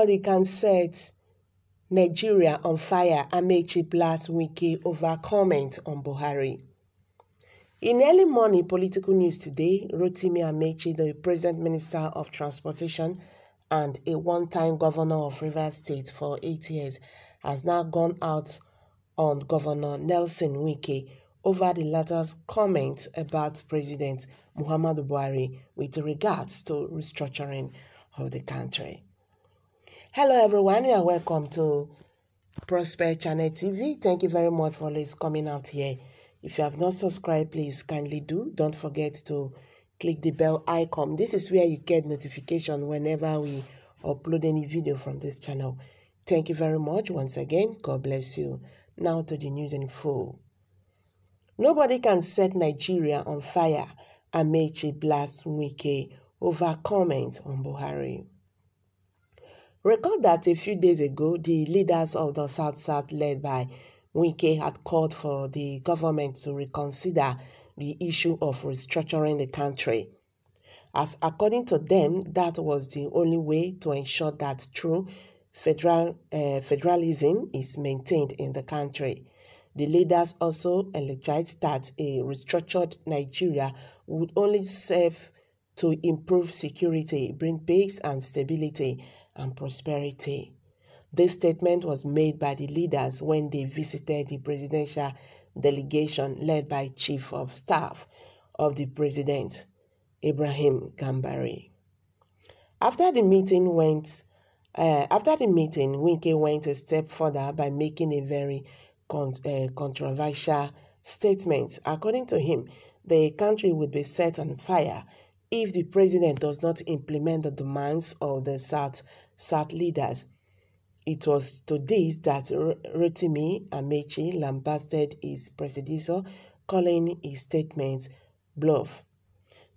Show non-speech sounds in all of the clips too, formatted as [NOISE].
Nobody can set Nigeria on fire, Amaechi blasts Wike over comment on Buhari. In early morning political news today, Rotimi Amaechi, the present Minister of Transportation and a one-time governor of Rivers State for eight years, has now gone out on Governor Nelson Wike over the latter's comments about President Muhammadu Buhari with regards to restructuring of the country. Hello everyone, are welcome to Prosper Channel TV. Thank you very much for always coming out here. If you have not subscribed, please kindly do. Don't forget to click the bell icon. This is where you get notification whenever we upload any video from this channel. Thank you very much once again. God bless you. Now to the news in full. Nobody can set Nigeria on fire, Amaechi blasts Wike over comment on Buhari. Recall that a few days ago, the leaders of the South-South led by Wike had called for the government to reconsider the issue of restructuring the country. As according to them, that was the only way to ensure that true federal, uh, federalism is maintained in the country. The leaders also alleged that a restructured Nigeria would only serve to improve security, bring peace and stability and prosperity. This statement was made by the leaders when they visited the presidential delegation led by Chief of Staff of the President, Ibrahim Gambari. After the meeting went uh, after the meeting, Wike went a step further by making a very con uh, controversial statement. According to him, the country would be set on fire if the president does not implement the demands of the South, South leaders. It was to this that Rotimi Amaechi lambasted his predecessor, calling his statement bluff.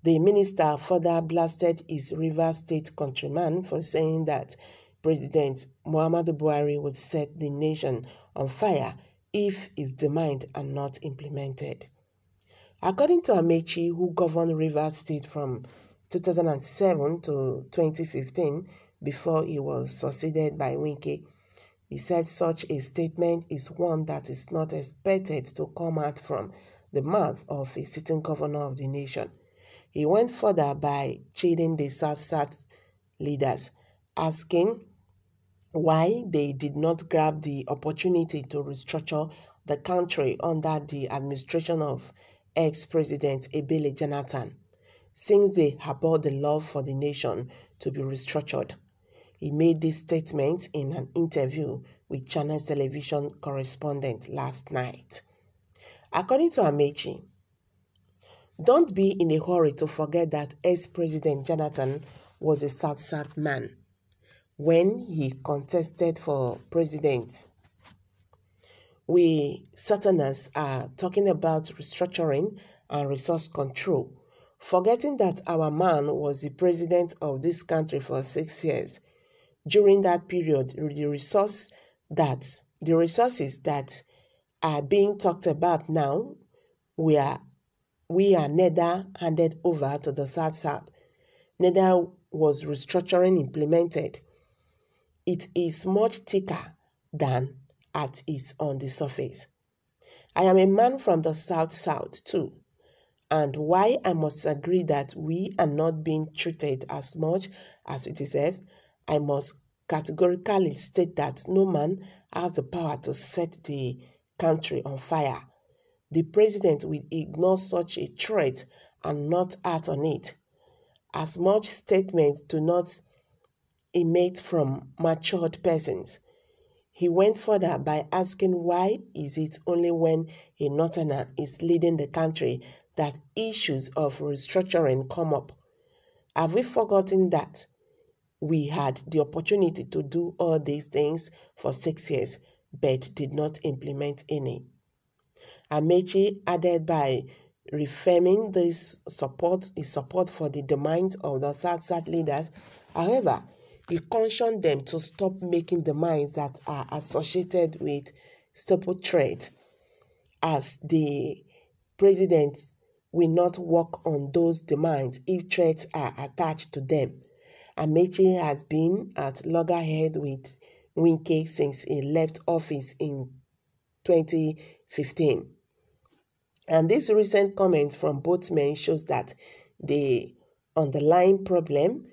The minister further blasted his River State countryman for saying that President Muhammadu Buhari would set the nation on fire if his demands are not implemented. According to Amaechi, who governed Rivers State from 2007 to 2015 before he was succeeded by Wike, he said such a statement is one that is not expected to come out from the mouth of a sitting governor of the nation. He went further by chiding the South-South leaders, asking why they did not grab the opportunity to restructure the country under the administration of ex-president Ebele Jonathan, since they harbored the love for the nation to be restructured. He made this statement in an interview with Channels television correspondent last night. According to Amaechi, don't be in a hurry to forget that ex-president Jonathan was a South-South man when he contested for president. We Southerners are talking about restructuring and resource control, forgetting that our man was the president of this country for six years. During that period, the resource that the resources that are being talked about now, we are we are neither handed over to the South South, neither was restructuring implemented it is much thicker than at is on the surface. I am a man from the South South too, and why I must agree that we are not being treated as much as we deserve, I must categorically state that no man has the power to set the country on fire. The president will ignore such a threat and not act on it. As much statements do not emit from matured persons. He went further by asking why is it only when a northerner is leading the country that issues of restructuring come up. Have we forgotten that we had the opportunity to do all these things for six years but did not implement any? Amaechi added by reaffirming this support, his support for the demands of the South-South leaders. However, he cautioned them to stop making demands that are associated with staple trade, as the president will not work on those demands if threats are attached to them. Amaechi has been at loggerhead with Wike since he left office in 2015. And this recent comment from both men shows that the underlying problem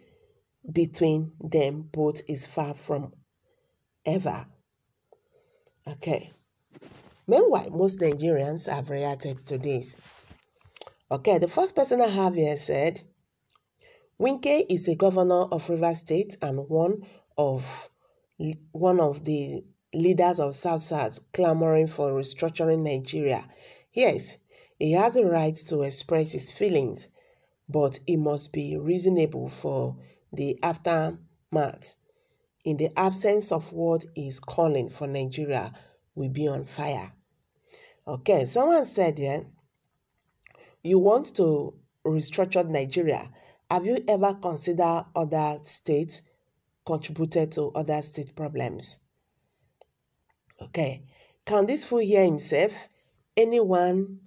between them both is far from ever. Okay. Meanwhile, most Nigerians have reacted to this. Okay, the first person I have here said, Wike is a governor of River State and one of one of the leaders of South South clamoring for restructuring Nigeria. Yes, he has a right to express his feelings, but he must be reasonable for the aftermath. In the absence of what is calling for Nigeria will be on fire. Okay, someone said, yeah, you want to restructure Nigeria. Have you ever considered other states contributed to other state problems? Okay, can this fool hear himself? Anyone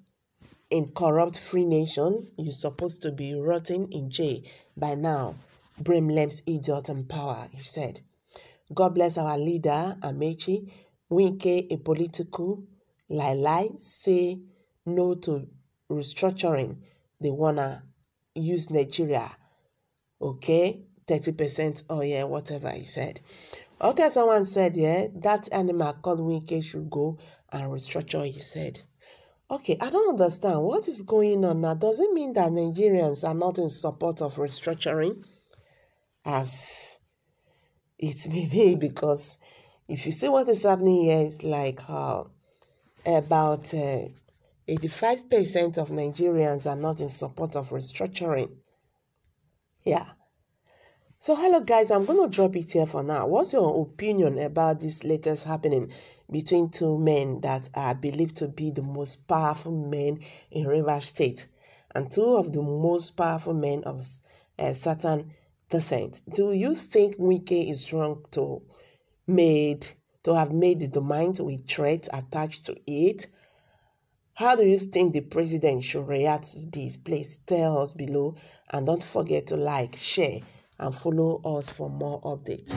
in corrupt free nation is supposed to be rotting in jail by now. Brimlem's idiot and power, he said. God bless our leader, Amaechi. Wike, a political lie lie, say no to restructuring. They wanna use Nigeria. Okay, 30% oh yeah, whatever he said. Okay, someone said, yeah, that animal called Wike should go and restructure, he said. Okay, I don't understand. What is going on now? Does it mean that Nigerians are not in support of restructuring? As it may be, [LAUGHS] because if you see what is happening here, it's like uh, about uh, 85% of Nigerians are not in support of restructuring. Yeah. So, hello guys, I'm going to drop it here for now. What's your opinion about this latest happening between two men that are believed to be the most powerful men in River State and two of the most powerful men of uh? Do you think Wike is wrong to made to have made the domain with threats attached to it? How do you think the president should react to this? Please tell us below and don't forget to like, share, and follow us for more updates.